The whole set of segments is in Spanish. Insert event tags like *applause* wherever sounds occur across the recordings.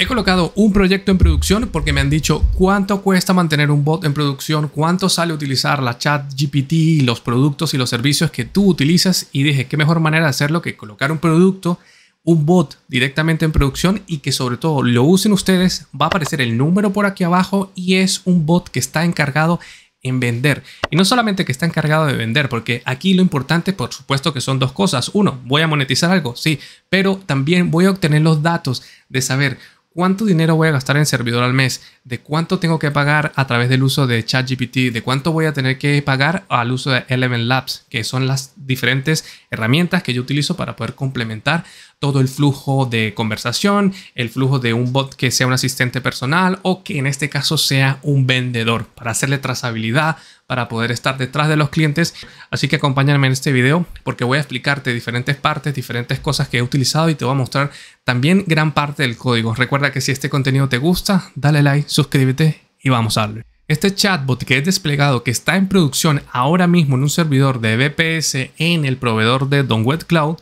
He colocado un proyecto en producción porque me han dicho cuánto cuesta mantener un bot en producción, cuánto sale utilizar la chat GPT, los productos y los servicios que tú utilizas y dije, qué mejor manera de hacerlo que colocar un producto, un bot directamente en producción y que sobre todo lo usen ustedes, va a aparecer el número por aquí abajo y es un bot que está encargado en vender. Y no solamente que está encargado de vender, porque aquí lo importante, por supuesto, que son dos cosas. Uno, voy a monetizar algo, sí, pero también voy a obtener los datos de saber cuánto dinero voy a gastar en servidor al mes, de cuánto tengo que pagar a través del uso de ChatGPT, de cuánto voy a tener que pagar al uso de Element Labs, que son las diferentes herramientas que yo utilizo para poder complementar todo el flujo de conversación, el flujo de un bot que sea un asistente personal o que en este caso sea un vendedor para hacerle trazabilidad, para poder estar detrás de los clientes. Así que acompáñame en este video porque voy a explicarte diferentes partes, diferentes cosas que he utilizado y te voy a mostrar también gran parte del código. Recuerda que si este contenido te gusta, dale like, suscríbete y vamos a darle. Este chatbot que es desplegado, que está en producción ahora mismo en un servidor de BPS en el proveedor de Don Web Cloud,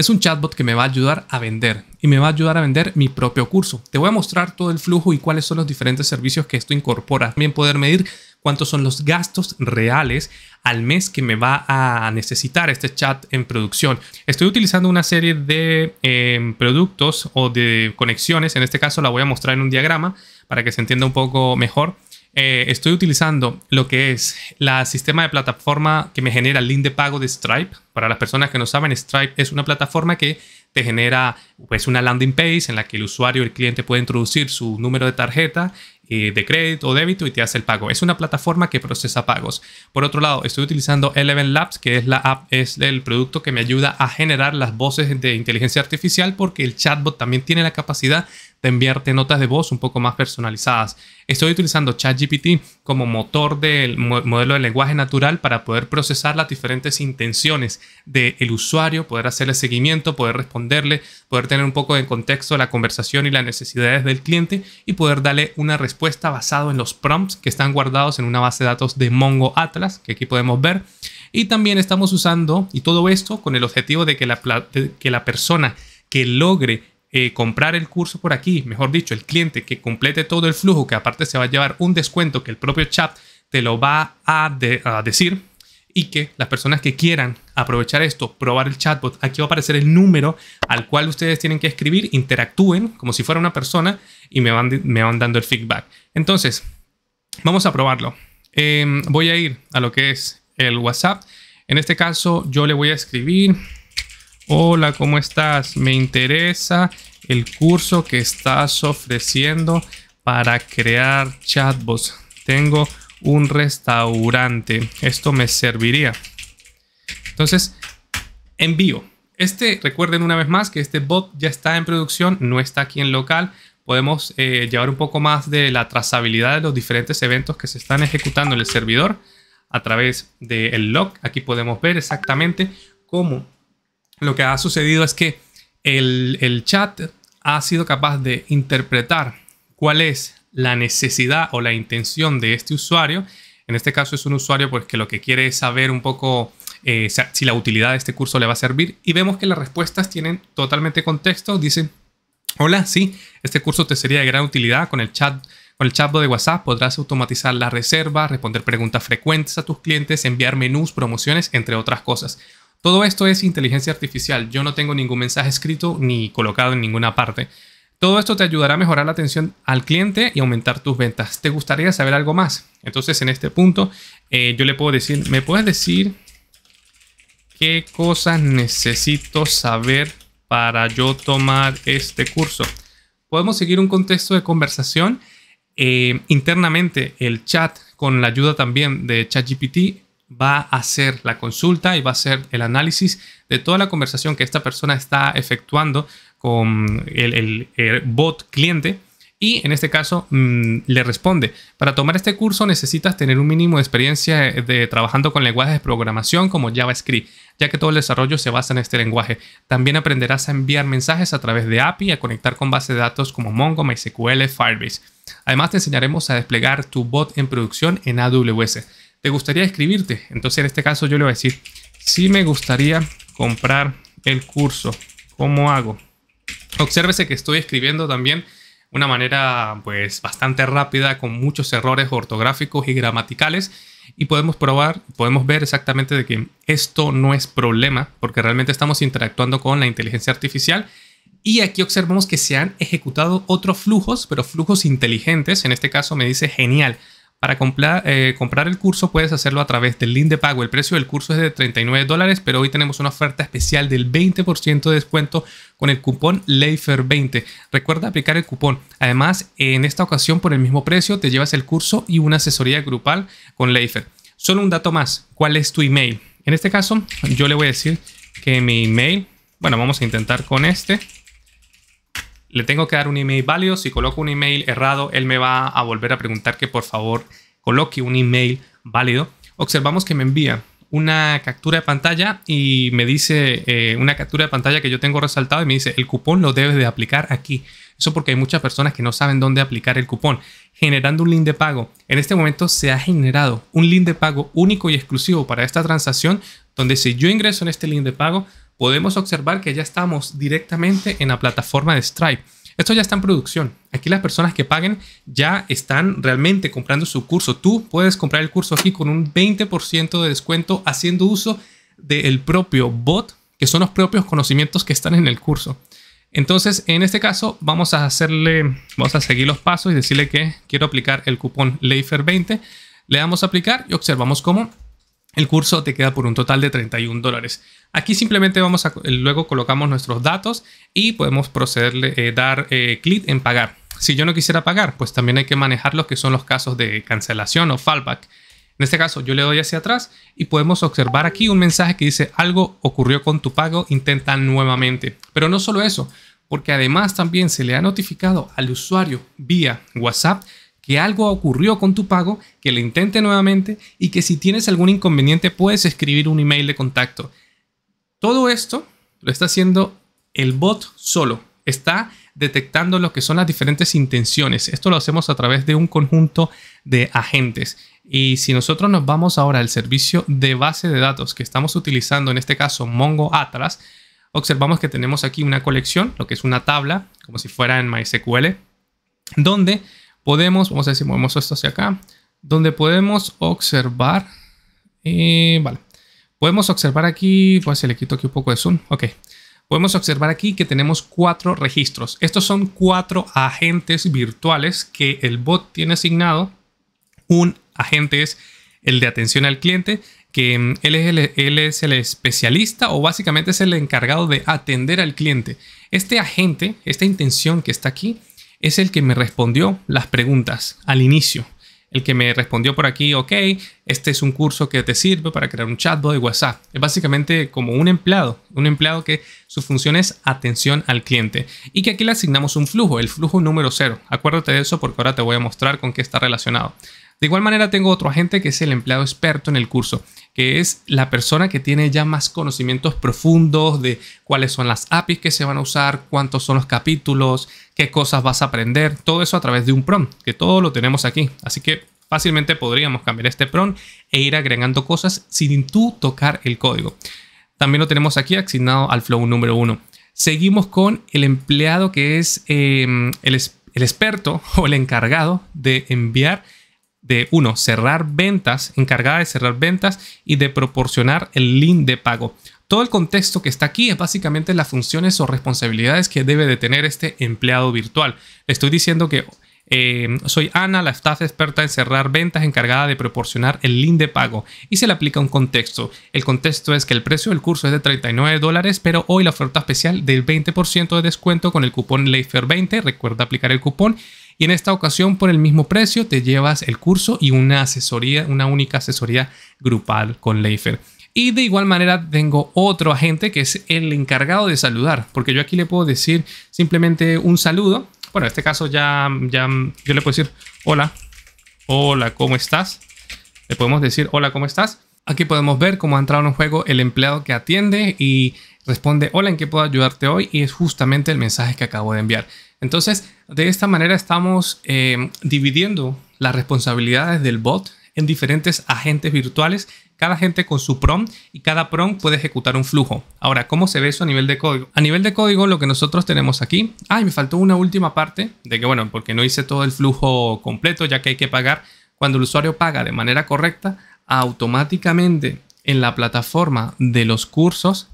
es un chatbot que me va a ayudar a vender y me va a ayudar a vender mi propio curso. Te voy a mostrar todo el flujo y cuáles son los diferentes servicios que esto incorpora. También poder medir cuántos son los gastos reales al mes que me va a necesitar este chat en producción. Estoy utilizando una serie de em, productos o de conexiones. En este caso la voy a mostrar en un diagrama para que se entienda un poco mejor. Eh, estoy utilizando lo que es la sistema de plataforma que me genera el link de pago de Stripe. Para las personas que no saben, Stripe es una plataforma que te genera pues, una landing page en la que el usuario, el cliente puede introducir su número de tarjeta eh, de crédito o débito y te hace el pago. Es una plataforma que procesa pagos. Por otro lado, estoy utilizando Eleven Labs, que es la app, es el producto que me ayuda a generar las voces de inteligencia artificial porque el chatbot también tiene la capacidad de enviarte notas de voz un poco más personalizadas. Estoy utilizando ChatGPT como motor del modelo de lenguaje natural para poder procesar las diferentes intenciones del usuario, poder hacerle seguimiento, poder responderle, poder tener un poco de contexto de la conversación y las necesidades del cliente y poder darle una respuesta basado en los prompts que están guardados en una base de datos de Mongo Atlas, que aquí podemos ver. Y también estamos usando, y todo esto con el objetivo de que la, que la persona que logre eh, comprar el curso por aquí, mejor dicho, el cliente que complete todo el flujo, que aparte se va a llevar un descuento que el propio chat te lo va a, decir y que las personas que quieran aprovechar esto, probar el chatbot, aquí va a aparecer el número al cual ustedes tienen que escribir, interactúen como si fuera una persona y me van, me van dando el feedback. Entonces, vamos a probarlo. Em, voy a ir a lo que es el WhatsApp. En este caso, yo le voy a escribir Hola, ¿cómo estás? Me interesa el curso que estás ofreciendo para crear chatbots. Tengo un restaurante. Esto me serviría. Entonces, envío. Este, recuerden una vez más que este bot ya está en producción, no está aquí en local. Podemos eh, llevar un poco más de la trazabilidad de los diferentes eventos que se están ejecutando en el servidor a través del log. Aquí podemos ver exactamente cómo lo que ha sucedido es que el, chat ha sido capaz de interpretar cuál es la necesidad o la intención de este usuario. En este caso es un usuario pues, que lo que quiere es saber un poco eh, si la utilidad de este curso le va a servir. Y vemos que las respuestas tienen totalmente contexto. Dicen, hola, sí, este curso te sería de gran utilidad con el chat. Con el chatbot de WhatsApp podrás automatizar la reserva, responder preguntas frecuentes a tus clientes, enviar menús, promociones, entre otras cosas. Todo esto es inteligencia artificial. Yo no tengo ningún mensaje escrito ni colocado en ninguna parte. Todo esto te ayudará a mejorar la atención al cliente y aumentar tus ventas. ¿Te gustaría saber algo más? Entonces, en este punto, eh, yo le puedo decir, ¿me puedes decir qué cosas necesito saber para yo tomar este curso? Podemos seguir un contexto de conversación. Eh, internamente, el chat, con la ayuda también de ChatGPT, va a hacer la consulta y va a hacer el análisis de toda la conversación que esta persona está efectuando con el, bot cliente y en este caso mm, le responde, para tomar este curso necesitas tener un mínimo de experiencia de trabajando con lenguajes de programación como JavaScript, ya que todo el desarrollo se basa en este lenguaje. También aprenderás a enviar mensajes a través de API y a conectar con bases de datos como Mongo, MySQL, Firebase. Además te enseñaremos a desplegar tu bot en producción en AWS. ¿Te gustaría escribirte? Entonces en este caso yo le voy a decir, si me gustaría comprar el curso, ¿cómo hago? Obsérvese que estoy escribiendo también una manera pues bastante rápida con muchos errores ortográficos y gramaticales y podemos probar, podemos ver exactamente de que esto no es problema porque realmente estamos interactuando con la inteligencia artificial y aquí observamos que se han ejecutado otros flujos, pero flujos inteligentes. En este caso me dice genial. Para comprar, eh, comprar el curso puedes hacerlo a través del link de pago. El precio del curso es de 39 dólares, pero hoy tenemos una oferta especial del 20% de descuento con el cupón LEIFER20. Recuerda aplicar el cupón. Además, en esta ocasión por el mismo precio te llevas el curso y una asesoría grupal con Leifer. Solo un dato más. ¿Cuál es tu email? En este caso, yo le voy a decir que mi email, bueno, vamos a intentar con este le tengo que dar un email válido. Si coloco un email errado, él me va a volver a preguntar que por favor coloque un email válido. Observamos que me envía una captura de pantalla y me dice eh, una captura de pantalla que yo tengo resaltado y me dice el cupón lo debes de aplicar aquí. Eso porque hay muchas personas que no saben dónde aplicar el cupón. Generando un link de pago. En este momento se ha generado un link de pago único y exclusivo para esta transacción donde si yo ingreso en este link de pago podemos observar que ya estamos directamente en la plataforma de Stripe. Esto ya está en producción. Aquí las personas que paguen ya están realmente comprando su curso. Tú puedes comprar el curso aquí con un 20% de descuento haciendo uso del propio bot, que son los propios conocimientos que están en el curso. Entonces, en este caso, vamos a hacerle, vamos a seguir los pasos y decirle que quiero aplicar el cupón LEIFER20. Le damos a aplicar y observamos cómo el curso te queda por un total de 31 dólares. Aquí simplemente vamos a, luego colocamos nuestros datos y podemos procederle, eh, dar eh, clic en pagar. Si yo no quisiera pagar, pues también hay que manejar lo que son los casos de cancelación o fallback. En este caso, yo le doy hacia atrás y podemos observar aquí un mensaje que dice algo ocurrió con tu pago, intenta nuevamente. Pero no solo eso, porque además también se le ha notificado al usuario vía WhatsApp que algo ocurrió con tu pago, que lo intente nuevamente y que si tienes algún inconveniente puedes escribir un email de contacto. Todo esto lo está haciendo el bot solo. Está detectando lo que son las diferentes intenciones. Esto lo hacemos a través de un conjunto de agentes. Y si nosotros nos vamos ahora al servicio de base de datos que estamos utilizando, en este caso Mongo Atlas, observamos que tenemos aquí una colección, lo que es una tabla, como si fuera en MySQL, donde podemos, vamos a decir, movemos esto hacia acá, donde podemos observar, eh, vale, podemos observar aquí, pues se le quito aquí un poco de zoom, ok. Podemos observar aquí que tenemos cuatro registros. Estos son cuatro agentes virtuales que el bot tiene asignado. Un agente es el de atención al cliente, que mm, él es, él es el especialista o básicamente es el encargado de atender al cliente. Este agente, esta intención que está aquí, es el que me respondió las preguntas al inicio. El que me respondió por aquí, ok, este es un curso que te sirve para crear un chatbot de WhatsApp. Es básicamente como un empleado, un empleado que su función es atención al cliente y que aquí le asignamos un flujo, el flujo número cero. Acuérdate de eso porque ahora te voy a mostrar con qué está relacionado. De igual manera tengo otro agente que es el empleado experto en el curso, que es la persona que tiene ya más conocimientos profundos de cuáles son las APIs que se van a usar, cuántos son los capítulos, qué cosas vas a aprender, todo eso a través de un prompt, que todo lo tenemos aquí. Así que fácilmente podríamos cambiar este prompt e ir agregando cosas sin tú tocar el código. También lo tenemos aquí asignado al flow número uno. Seguimos con el empleado que es em, el experto *laughs* o el encargado de enviar de uno, cerrar ventas, encargada de cerrar ventas y de proporcionar el link de pago. Todo el contexto que está aquí es básicamente las funciones o responsabilidades que debe de tener este empleado virtual. Le estoy diciendo que eh, soy Ana, la staff experta en cerrar ventas encargada de proporcionar el link de pago y se le aplica un contexto. El contexto es que el precio del curso es de 39 dólares, pero hoy la oferta especial del 20% de descuento con el cupón LEIFER20. Recuerda aplicar el cupón y en esta ocasión, por el mismo precio, te llevas el curso y una asesoría, una única asesoría grupal con Leifer. Y de igual manera tengo otro agente que es el encargado de saludar, porque yo aquí le puedo decir simplemente un saludo. Bueno, en este caso ya, ya yo le puedo decir hola, hola, ¿cómo estás? Le podemos decir hola, ¿cómo estás? Aquí podemos ver cómo ha entrado en un juego el empleado que atiende y responde hola, ¿en qué puedo ayudarte hoy? Y es justamente el mensaje que acabo de enviar. Entonces, de esta manera estamos eh, dividiendo las responsabilidades del bot en diferentes agentes virtuales cada gente con su prompt y cada prompt puede ejecutar un flujo. Ahora, ¿cómo se ve eso a nivel de código? A nivel de código, lo que nosotros tenemos aquí, ay, me faltó una última parte de que, bueno, porque no hice todo el flujo completo, ya que hay que pagar. Cuando el usuario paga de manera correcta, automáticamente en la plataforma de los cursos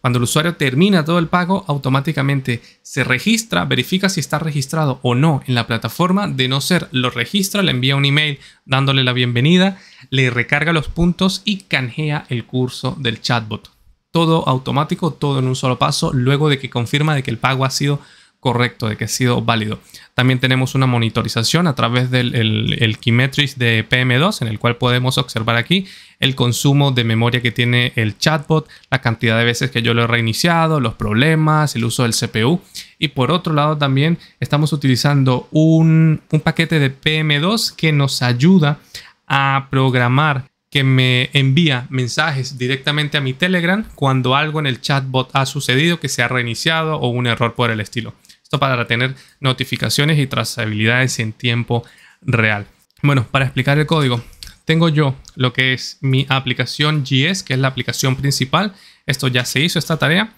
cuando el usuario termina todo el pago, automáticamente se registra, verifica si está registrado o no en la plataforma. De no ser, lo registra, le envía un email dándole la bienvenida, le recarga los puntos y canjea el curso del chatbot. Todo automático, todo en un solo paso, luego de que confirma de que el pago ha sido correcto, de que ha sido válido. También tenemos una monitorización a través del el, Keymetrics de PM2, en el cual podemos observar aquí el consumo de memoria que tiene el chatbot, la cantidad de veces que yo lo he reiniciado, los problemas, el uso del CPU. Y por otro lado también estamos utilizando un, un paquete de PM2 que nos ayuda a programar que me envía mensajes directamente a mi Telegram cuando algo en el chatbot ha sucedido, que se ha reiniciado o un error por el estilo. Esto para tener notificaciones y trazabilidades en tiempo real. Bueno, para explicar el código, tengo yo lo que es mi aplicación GS, que es la aplicación principal. Esto ya se hizo, esta tarea.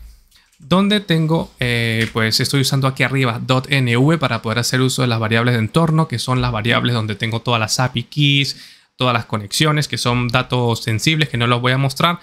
Donde tengo, eh, pues estoy usando aquí arriba .nv para poder hacer uso de las variables de entorno, que son las variables donde tengo todas las API keys, todas las conexiones, que son datos sensibles que no los voy a mostrar.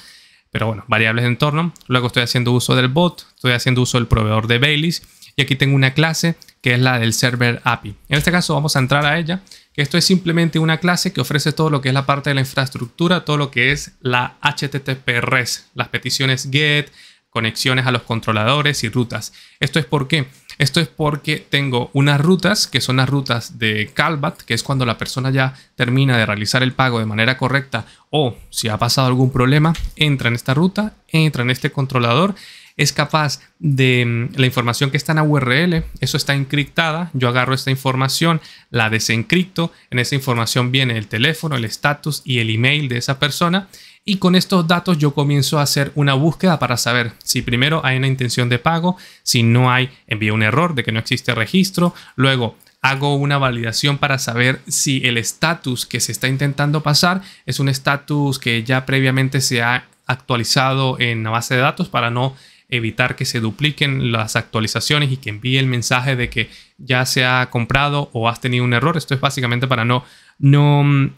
Pero bueno, variables de entorno. Luego estoy haciendo uso del bot, estoy haciendo uso del proveedor de Baileys y aquí tengo una clase que es la del server API. En este caso vamos a entrar a ella, esto es simplemente una clase que ofrece todo lo que es la parte de la infraestructura, todo lo que es la HTTP REST, las peticiones GET, conexiones a los controladores y rutas. ¿Esto es por qué? Esto es porque tengo unas rutas que son las rutas de Calbat, que es cuando la persona ya termina de realizar el pago de manera correcta o si ha pasado algún problema, entra en esta ruta, entra en este controlador es capaz de mm, la información que está en la URL, eso está encriptada, yo agarro esta información, la desencripto, en esa información viene el teléfono, el estatus y el email de esa persona y con estos datos yo comienzo a hacer una búsqueda para saber si primero hay una intención de pago, si no hay, envío un error de que no existe registro, luego hago una validación para saber si el estatus que se está intentando pasar es un estatus que ya previamente se ha actualizado en la base de datos para no evitar que se dupliquen las actualizaciones y que envíe el mensaje de que ya se ha comprado o has tenido un error. Esto es básicamente para no, no,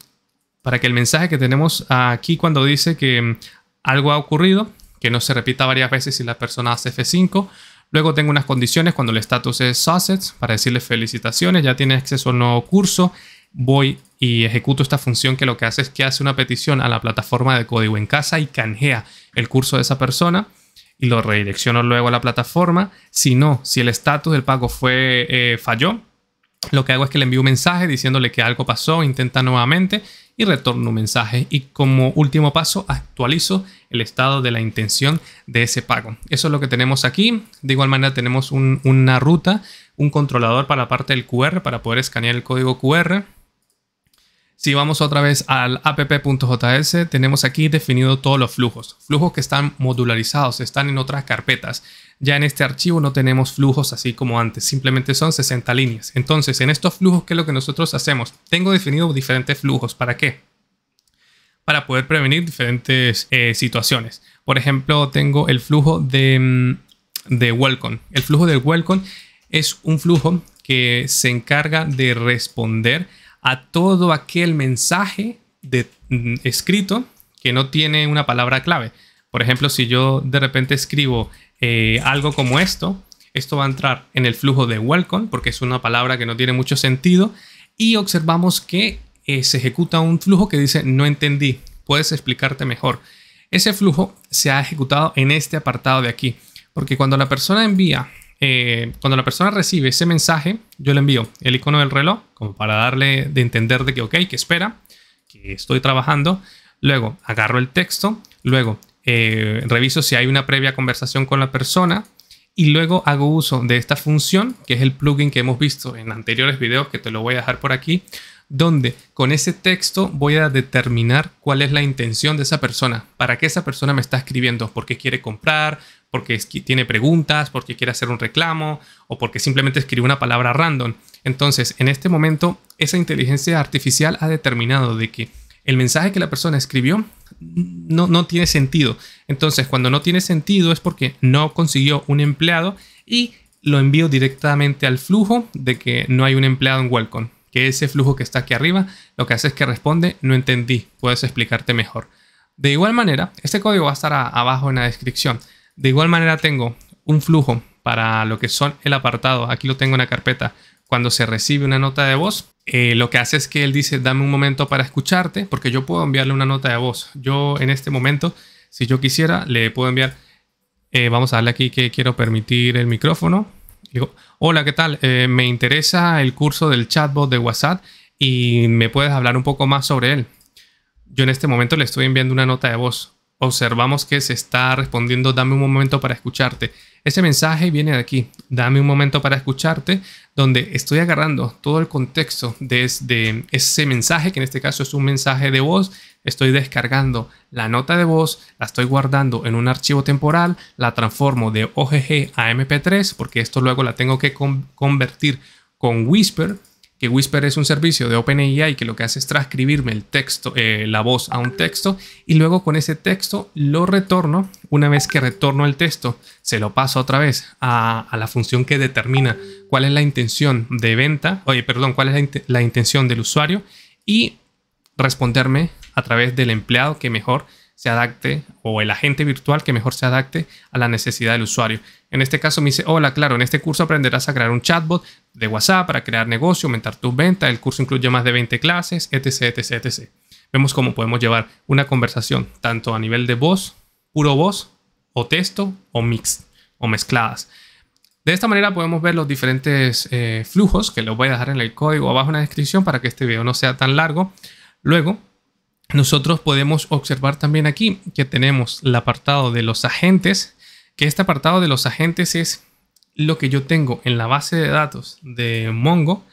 para que el mensaje que tenemos aquí cuando dice que algo ha ocurrido, que no se repita varias veces si la persona hace F5. Luego tengo unas condiciones cuando el estatus es Success para decirle felicitaciones, ya tiene acceso al nuevo curso. Voy y ejecuto esta función que lo que hace es que hace una petición a la plataforma de código en casa y canjea el curso de esa persona y lo redirecciono luego a la plataforma. Si no, si el estatus del pago fue eh, falló, lo que hago es que le envío un mensaje diciéndole que algo pasó, intenta nuevamente y retorno un mensaje. Y como último paso, actualizo el estado de la intención de ese pago. Eso es lo que tenemos aquí. De igual manera, tenemos una ruta, un controlador para la parte del QR para poder escanear el código QR. Si vamos otra vez al app.js, tenemos aquí definido todos los flujos. Flujos que están modularizados, están en otras carpetas. Ya en este archivo no tenemos flujos así como antes, simplemente son 60 líneas. Entonces, en estos flujos, ¿qué es lo que nosotros hacemos? Tengo definido diferentes flujos. ¿Para qué? Para poder prevenir diferentes eh, situaciones. Por ejemplo, tengo el flujo de, mm, de welcome. El flujo del welcome es un flujo que se encarga de responder a todo aquel mensaje de, mm, escrito que no tiene una palabra clave. Por ejemplo, si yo de repente escribo eh, algo como esto, esto va a entrar en el flujo de welcome porque es una palabra que no tiene mucho sentido y observamos que eh, se ejecuta un flujo que dice no entendí, puedes explicarte mejor. Ese flujo se ha ejecutado en este apartado de aquí porque cuando la persona envía eh, cuando la persona recibe ese mensaje, yo le envío el icono del reloj, como para darle de entender de que, ok, que espera, que estoy trabajando. Luego agarro el texto, luego eh, reviso si hay una previa conversación con la persona y luego hago uso de esta función, que es el plugin que hemos visto en anteriores videos, que te lo voy a dejar por aquí, donde con ese texto voy a determinar cuál es la intención de esa persona, para qué esa persona me está escribiendo, por qué quiere comprar, porque tiene preguntas, porque quiere hacer un reclamo o porque simplemente escribe una palabra random. Entonces, en este momento, esa inteligencia artificial ha determinado de que el mensaje que la persona escribió no, no tiene sentido. Entonces, cuando no tiene sentido es porque no consiguió un empleado y lo envío directamente al flujo de que no hay un empleado en Welcome. Que ese flujo que está aquí arriba lo que hace es que responde, no entendí, puedes explicarte mejor. De igual manera, este código va a estar abajo en la descripción. De igual manera tengo un flujo para lo que son el apartado. Aquí lo tengo en la carpeta. Cuando se recibe una nota de voz, eh, lo que hace es que él dice, dame un momento para escucharte, porque yo puedo enviarle una nota de voz. Yo en este momento, si yo quisiera, le puedo enviar, eh, vamos a darle aquí que quiero permitir el micrófono. Hola, ¿qué tal? Eh, me interesa el curso del chatbot de WhatsApp y me puedes hablar un poco más sobre él. Yo en este momento le estoy enviando una nota de voz. Observamos que se está respondiendo, dame un momento para escucharte. Ese mensaje viene de aquí, dame un momento para escucharte, donde estoy agarrando todo el contexto de, ese mensaje, que en este caso es un mensaje de voz, estoy descargando la nota de voz, la estoy guardando en un archivo temporal, la transformo de OGG a MP3, porque esto luego la tengo que convertir con Whisper que Whisper es un servicio de OpenAI que lo que hace es transcribirme el texto, eh, la voz a un texto y luego con ese texto lo retorno. Una vez que retorno el texto, se lo paso otra vez a, la función que determina cuál es la intención de venta, oye, perdón, cuál es la intención del usuario y responderme a través del empleado que mejor se adapte o el agente virtual que mejor se adapte a la necesidad del usuario. En este caso me dice, hola, claro, en este curso aprenderás a crear un chatbot de WhatsApp para crear negocio, aumentar tus ventas. El curso incluye más de 20 clases, etc, etc, etc. Vemos cómo podemos llevar una conversación tanto a nivel de voz, puro voz, o texto, o mix, o mezcladas. De esta manera podemos ver los diferentes eh, flujos que los voy a dejar en el código abajo en la descripción para que este video no sea tan largo. Luego nosotros podemos observar también aquí que tenemos el apartado de los agentes, que este apartado de los agentes es lo que yo tengo en la base de datos de Mongo,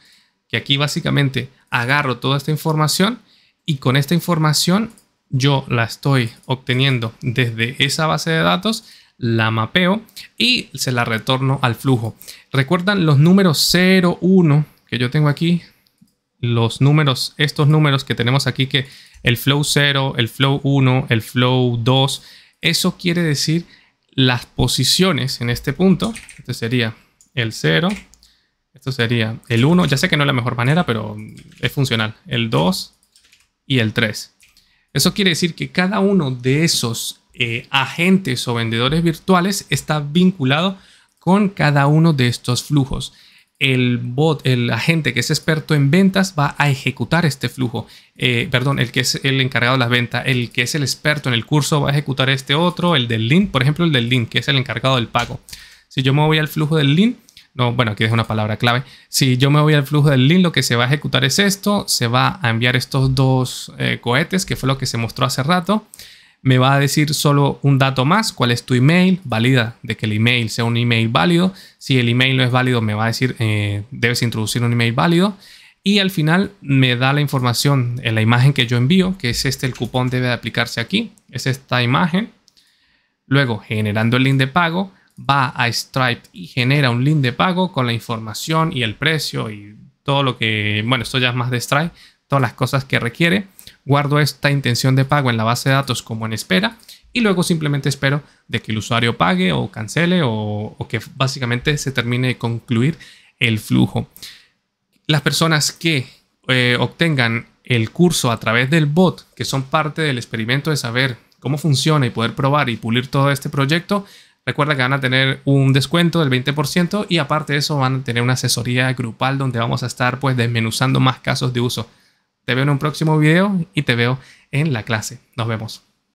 que aquí básicamente agarro toda esta información y con esta información yo la estoy obteniendo desde esa base de datos, la mapeo y se la retorno al flujo. ¿Recuerdan los números 0, 1 que yo tengo aquí? Los números, estos números que tenemos aquí que el flow 0, el flow 1, el flow 2. Eso quiere decir las posiciones en este punto. Este sería el 0. Esto sería el 1. Ya sé que no es la mejor manera, pero es funcional. El 2 y el 3. Eso quiere decir que cada uno de esos eh, agentes o vendedores virtuales está vinculado con cada uno de estos flujos el bot, el agente que es experto en ventas va a ejecutar este flujo. Eh, perdón, el que es el encargado de las ventas, el que es el experto en el curso va a ejecutar este otro, el del link, por ejemplo, el del link, que es el encargado del pago. Si yo me voy al flujo del link, no, bueno, aquí es una palabra clave. Si yo me voy al flujo del link, lo que se va a ejecutar es esto, se va a enviar estos dos eh, cohetes, que fue lo que se mostró hace rato me va a decir solo un dato más, cuál es tu email, valida de que el email sea un email válido. Si el email no es válido, me va a decir, eh, debes introducir un email válido. Y al final me da la información en la imagen que yo envío, que es este, el cupón debe de aplicarse aquí, es esta imagen. Luego, generando el link de pago, va a Stripe y genera un link de pago con la información y el precio y todo lo que, bueno, esto ya es más de Stripe, todas las cosas que requiere guardo esta intención de pago en la base de datos como en espera y luego simplemente espero de que el usuario pague o cancele o, que básicamente se termine de concluir el flujo. Las personas que eh, obtengan el curso a través del bot, que son parte del experimento de saber cómo funciona y poder probar y pulir todo este proyecto, recuerda que van a tener un descuento del 20% y aparte de eso van a tener una asesoría grupal donde vamos a estar pues desmenuzando más casos de uso. Te veo en un próximo video y te veo en la clase. Nos vemos.